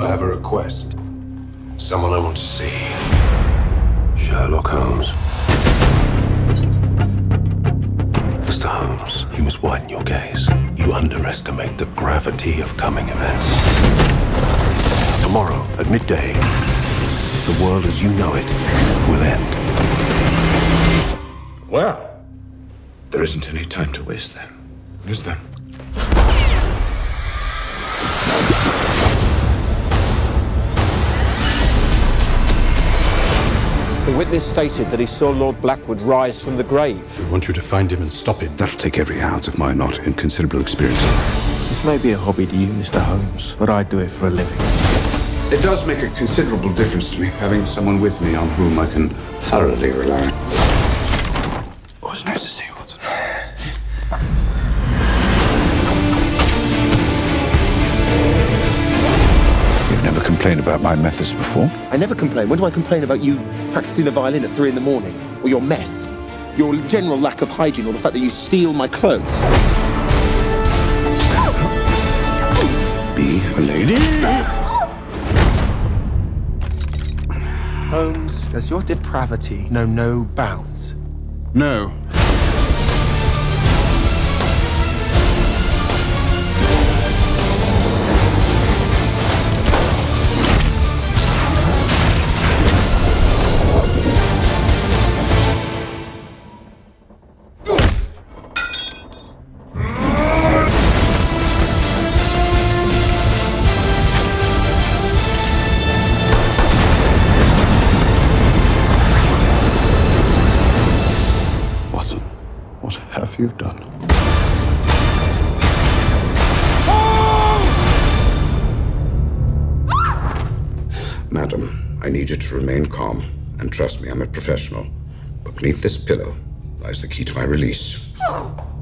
I have a request. Someone I want to see. Sherlock Holmes. Mr. Holmes, you must widen your gaze. You underestimate the gravity of coming events. Tomorrow, at midday, the world as you know it will end. Well, there isn't any time to waste then, is there? Witness stated that he saw Lord Blackwood rise from the grave. I want you to find him and stop him. That'll take every ounce of my not inconsiderable experience. This may be a hobby to you, Mr. Holmes, but I do it for a living. It does make a considerable difference to me having someone with me on whom I can thoroughly rely. Always nice to see you, complained about my methods before? I never complain. When do I complain about you practicing the violin at three in the morning? Or your mess? Your general lack of hygiene, or the fact that you steal my clothes? Be a lady? Holmes, does your depravity know no bounds? No. What have you done? Madam, I need you to remain calm and trust me, I'm a professional. But beneath this pillow lies the key to my release. Oh.